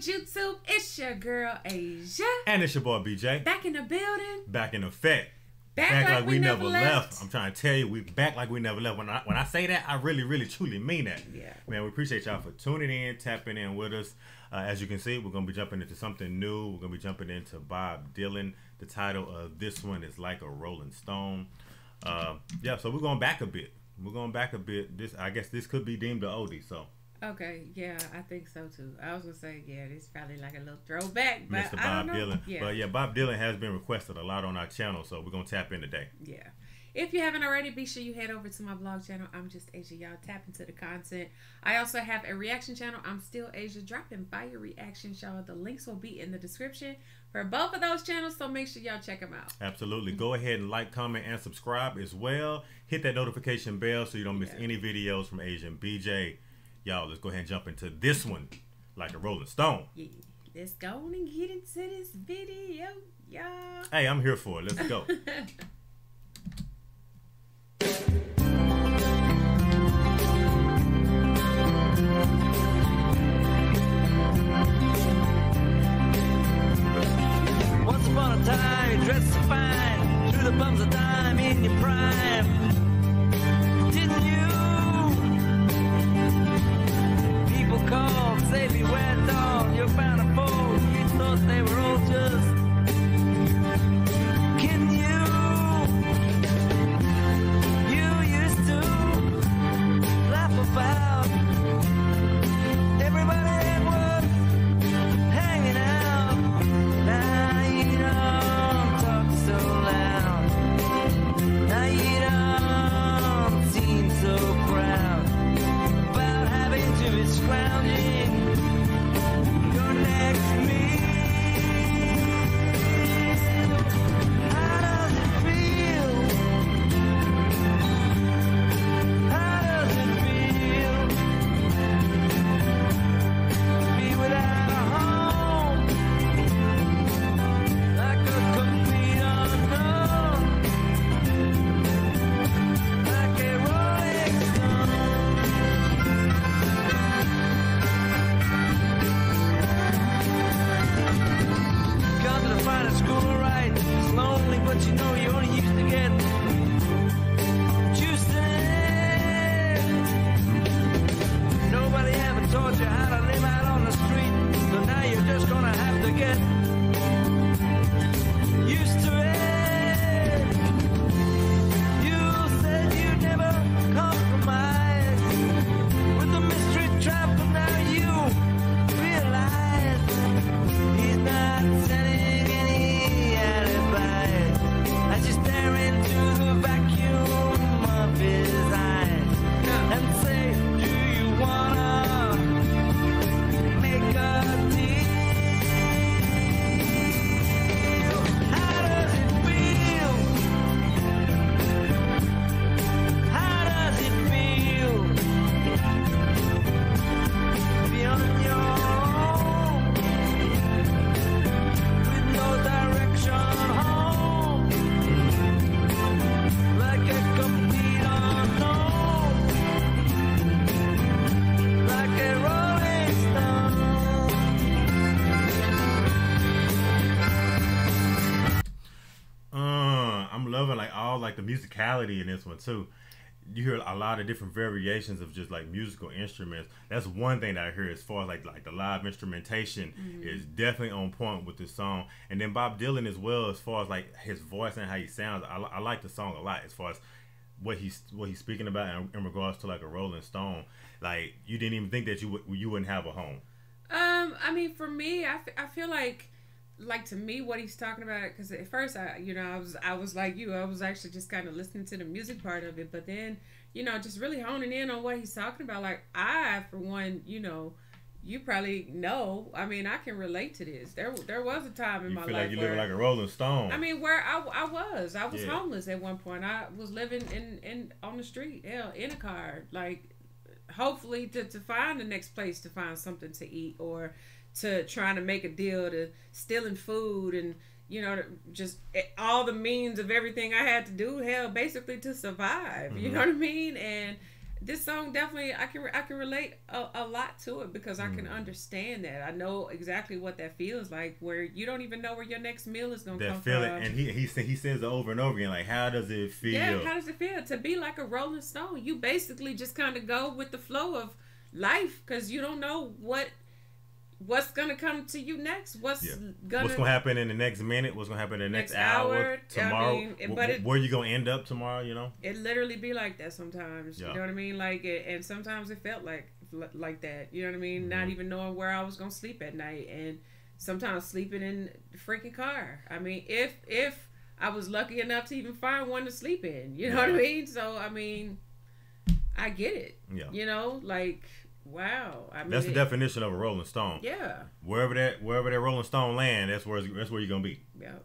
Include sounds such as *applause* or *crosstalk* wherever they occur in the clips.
good YouTube? It's your girl Asia. And it's your boy BJ. Back in the building. Back in effect. Back, like, we, never left. I'm trying to tell you, we back like we never left. When I when I say that, I really, really, truly mean that. Yeah. Man, we appreciate y'all for tuning in, tapping in with us. Uh, as you can see, we're gonna be jumping into something new. We're gonna be jumping into Bob Dylan. The title of this one is like a Rolling Stone. Uh, yeah, so we're going back a bit. We're going back a bit. This, I guess, this could be deemed a oldie. So. Okay, yeah, I think so too. I was gonna say, yeah, this probably like a little throwback, but Mr. I Bob. Dylan. Yeah. But yeah, Bob Dylan has been requested a lot on our channel, so we're gonna tap in today. Yeah. If you haven't already, be sure you head over to my vlog channel. I'm just Asia. Y'all tap into the content. I also have a reaction channel. I'm still Asia. Dropping fire reactions, y'all. The links will be in the description for both of those channels, so make sure y'all check them out. Absolutely. Go ahead and like, comment, and subscribe as well. Hit that notification bell so you don't miss Yeah. any videos from Asia and BJ. Y'all, let's go ahead and jump into this one like a Rolling Stone. Yeah. Let's go on and get into this video, y'all. Hey, I'm here for it. Let's go. *laughs* the musicality in this one too. You hear a lot of different variations of just like musical instruments. That's one thing that I hear as far as like like the live instrumentation is definitely on point with this song. And then Bob Dylan as well as far as like his voice and how he sounds. I, I like the song a lot as far as what he's what he's speaking about in, in regards to like a Rolling Stone. Like you didn't even think that you would you wouldn't have a home. Um, I mean, for me, I, f- I feel like, like to me, what he's talking about. Because at first, I, you know, I was, I was like you. I was actually just kind of listening to the music part of it, but then, you know, just really honing in on what he's talking about. Like I, for one, you know, you probably know. I mean, I can relate to this. There, there was a time in You my feel life like you where, like a Rolling Stone. I mean, where I, I was, I was Yeah. homeless at one point. I was living in, in on the street, hell, in a car, like hopefully to, to find the next place to find something to eat or to trying to make a deal to stealing food and you know just eh, all the means of everything I had to do hell basically to survive you Mhm. know what I mean and this song definitely I can I can relate a, a lot to it because I can Mm. understand that. I know exactly what that feels like where you don't even know where your next meal is gonna That come feeling, from. and he he he says it over and over again. Like, how does it feel? Yeah, how does it feel to be like a Rolling Stone? You basically just kind of go with the flow of life because you don't know what what's gonna come to you next. What's Yeah. gonna What's gonna happen in the next minute? What's gonna happen in the next, Next hour? hour, I Tomorrow? mean, but wh- it- where you gonna end up tomorrow? You know? it literally be like that sometimes. Yeah. You know what I mean? Like it, and sometimes it felt like like that. You know what I mean? Not Mhm. even knowing where I was gonna sleep at night, and sometimes sleeping in the freaking car. I mean, if if I was lucky enough to even find one to sleep in, you know what I mean? So I mean, I get it. Yeah. You know, like wow. I mean, That's the it- definition of a Rolling Stone. Yeah. Wherever that wherever that Rolling Stone land, that's where that's where you're gonna be. Yeah.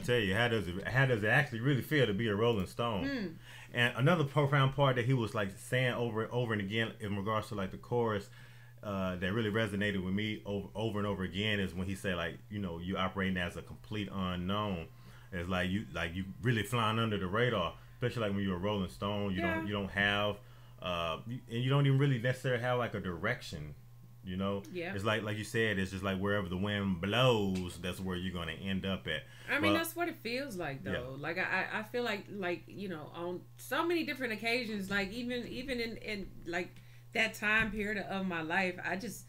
Trying to tell you how does it how does it actually really feel to be a Rolling Stone? And another profound part that he was like saying over and over and again in regards to like the chorus uh, that really resonated with me over over and over again is when he said like you know you operating as a complete unknown. It's like you like you really flying under the radar, especially like when you're a Rolling Stone. You Yeah. don't you don't have uh, and you don't even really necessarily have like a direction. You know, Yeah. It's like like you said, it's just like wherever the wind blows, that's where you're gonna end up at. I mean, that's what it feels like, though. Yeah. Like I, I I feel like, like you know, on so many different occasions, like even, even in, in like that time period of my life, I just,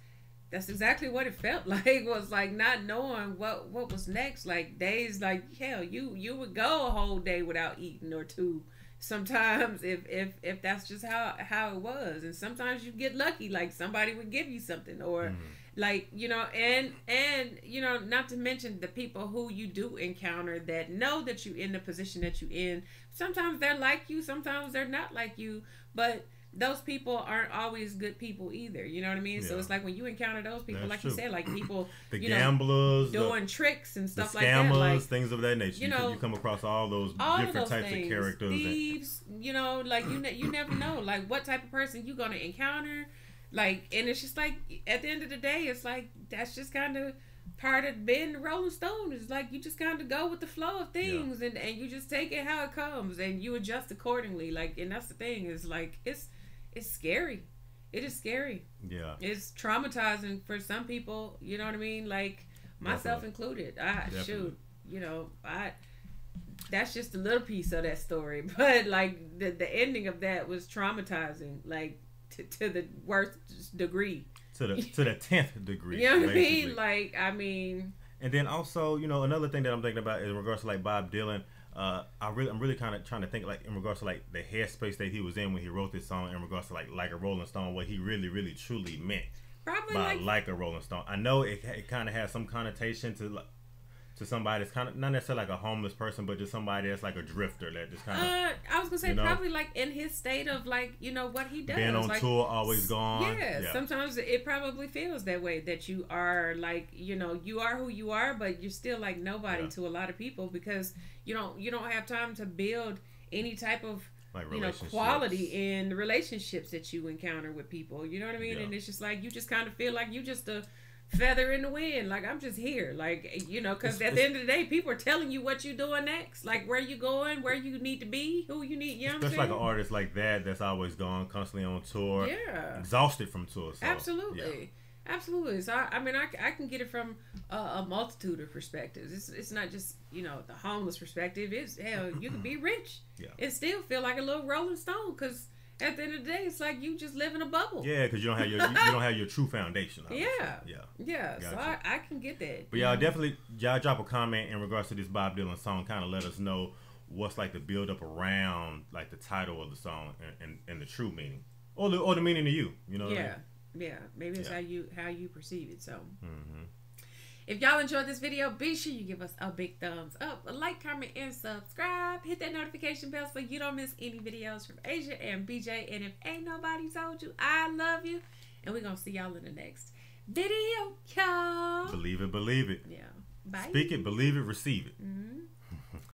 that's exactly what it felt *laughs* like. Was like not knowing what, what was next. Like days, like hell, you, you would go a whole day without eating or two, sometimes if if if that's just how how it was and sometimes you get lucky like somebody would give you something or Mhm. like you know and and you know not to mention the people who you do encounter that know that you in the position that you in sometimes they're like you sometimes they're not like you but those people aren't always good people either you know what i mean so it's like when you encounter those people That's like you said like *clears throat* people The you know, gamblers, the, doing tricks and the stuff like that like things of that nature. you know, you come across all those all of different those types things, of characters. and, thieves, you know, like you ne- you never know, like what type of person you're gonna encounter, like, and it's just like at the end of the day, it's like that's just kind of part of being the Rolling Stone. It's like you just kind of go with the flow of things, and and you just take it how it comes, and you adjust accordingly. Like, and that's the thing is like it's it's scary. It is scary. yeah, It's traumatizing for some people. You know what I mean? Like myself Definitely. included. I Definitely. shoot. You know, I. That's just a little piece of that story, *laughs* but like the the ending of that was traumatizing, like to, to the worst degree. to the to the tenth degree. You know what I mean? Like I mean, And then also, you know, another thing that I'm thinking about in regards to like Bob Dylan, uh, I really, I'm really kind of trying to think like in regards to like the headspace that he was in when he wrote this song. In regards to like like a Rolling Stone, what he really, really, truly meant probably by like like a Rolling Stone. I know it, it kind of has some connotation to like, to somebody that's kind of not necessarily like a homeless person, but just somebody that's like a drifter that just kind of uh, I was gonna say you know, probably like in his state of like you know what he does, been on like, tour, always gone. Yeah, sometimes it probably feels that way that you are like you know you are who you are, but you're still like nobody Yeah. to a lot of people because you don't you don't have time to build any type of like you know quality in the relationships that you encounter with people. You know what I mean? Yeah. And it's just like you just kind of feel like you just a feather in the wind. Like I'm just here, like you know, because at the end of the day, people are telling you what you're doing next, like where you going, where you need to be, who you need. You know Especially like an artist like that that's always gone, constantly on tour, Yeah. exhausted from tour. So, Absolutely. Absolutely. So I, I mean, I, I can get it from a, a multitude of perspectives. It's, it's not just you know the homeless perspective. It's hell, you can be *clears throat* rich Yeah. and still feel like a little Rolling Stone because at the end of the day, it's like you just live in a bubble. Yeah, because you don't have your you, you don't have your true foundation. I. Yeah. yeah. Yeah. So I, I can get that. But y'all definitely y'all drop a comment in regards to this Bob Dylan song. Kind of let us know what's like the build up around like the title of the song and, and, and the true meaning, or the or the meaning to you. You know. Yeah. Yeah. Maybe it's Yeah. how you how you perceive it. So. I mean? hmm If y'all enjoyed this video, be sure you give us a big thumbs up, a like, comment, and subscribe. Hit that notification bell so you don't miss any videos from Asia and BJ. And if ain't nobody told you, I love you. And we're going to see y'all in the next video, y'all. Believe it, believe it. Yeah. Bye. Speak it, believe it, receive it. Mhm.